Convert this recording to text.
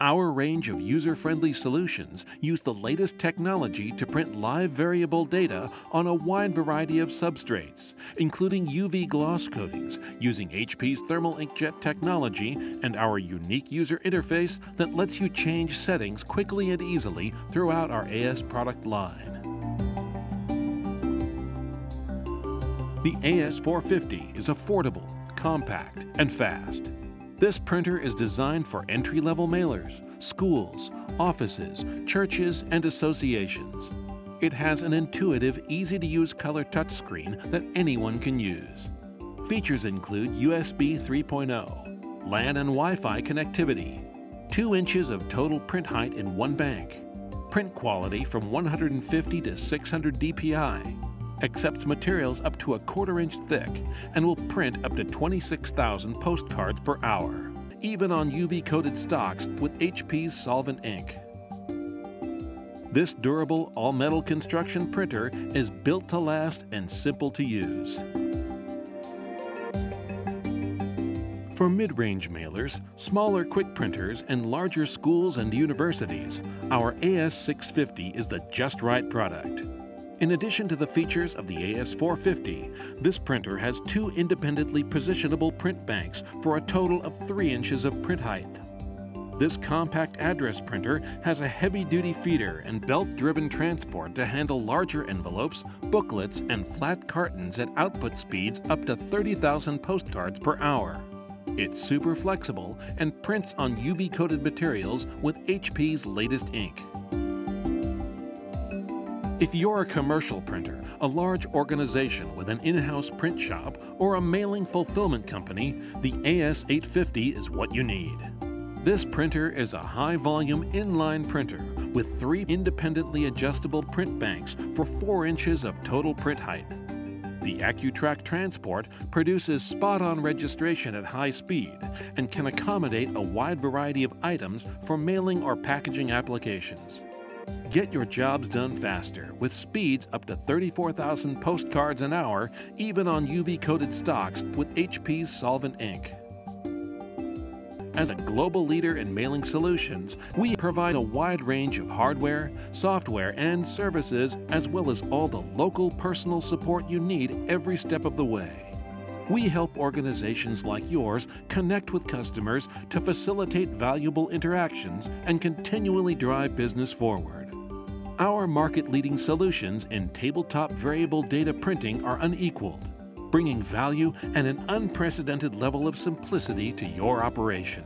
Our range of user-friendly solutions use the latest technology to print live variable data on a wide variety of substrates, including UV gloss coatings using HP's thermal inkjet technology and our unique user interface that lets you change settings quickly and easily throughout our AS product line. The AS450 is affordable, compact, and fast. This printer is designed for entry-level mailers, schools, offices, churches, and associations. It has an intuitive, easy-to-use color touchscreen that anyone can use. Features include USB 3.0, LAN and Wi-Fi connectivity, 2 inches of total print height in one bank, print quality from 150 to 600 dpi, accepts materials up to a quarter inch thick and will print up to 26,000 postcards per hour, even on UV coated stocks with HP's solvent ink. This durable all metal construction printer is built to last and simple to use. For mid-range mailers, smaller quick printers, and larger schools and universities, our AS650 is the just right product. In addition to the features of the AS450, this printer has two independently positionable print banks for a total of 3 inches of print height. This compact address printer has a heavy-duty feeder and belt-driven transport to handle larger envelopes, booklets, and flat cartons at output speeds up to 30,000 postcards per hour. It's super flexible and prints on UV-coated materials with HP's latest ink. If you're a commercial printer, a large organization with an in-house print shop, or a mailing fulfillment company, the AS850 is what you need. This printer is a high-volume inline printer with three independently adjustable print banks for 4 inches of total print height. The AccuTrack Transport produces spot-on registration at high speed and can accommodate a wide variety of items for mailing or packaging applications. Get your jobs done faster with speeds up to 34,000 postcards an hour, even on UV coated stocks with HP's solvent ink. As a global leader in mailing solutions, we provide a wide range of hardware, software, and services, as well as all the local personal support you need every step of the way. We help organizations like yours connect with customers to facilitate valuable interactions and continually drive business forward. Our market-leading solutions in tabletop variable data printing are unequaled, bringing value and an unprecedented level of simplicity to your operation.